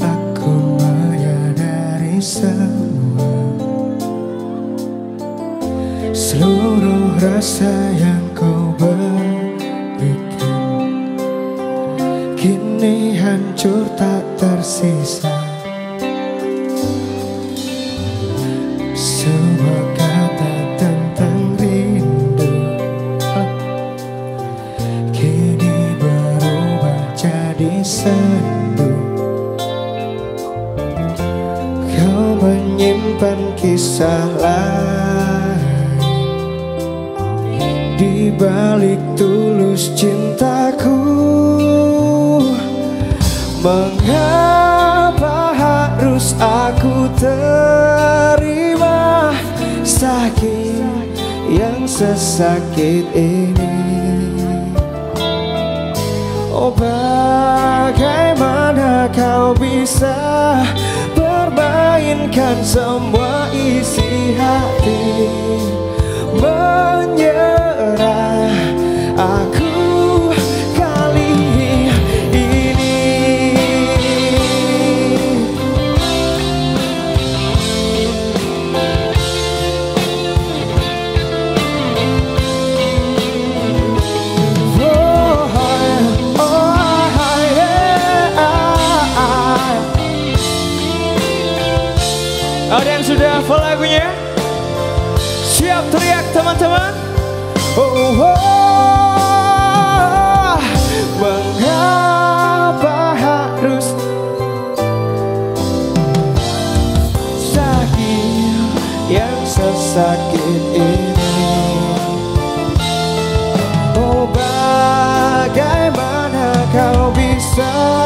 Aku menyadari semua. Seluruh rasa yang kau berikan. Kini hancur tak tersisa Kau menyimpan kisah lain Di balik tulus cintaku. Mengapa harus aku terima Sakit yang sesakit ini Oh bagaimana kau bisa Permainkan semua isi hati? Menyerah Ada yang sudah hafal lagunya? Siap teriak teman-teman? Oh, oh, oh, mengapa harus sakit yang sesakit ini? Oh, bagaimana kau bisa?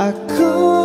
Aku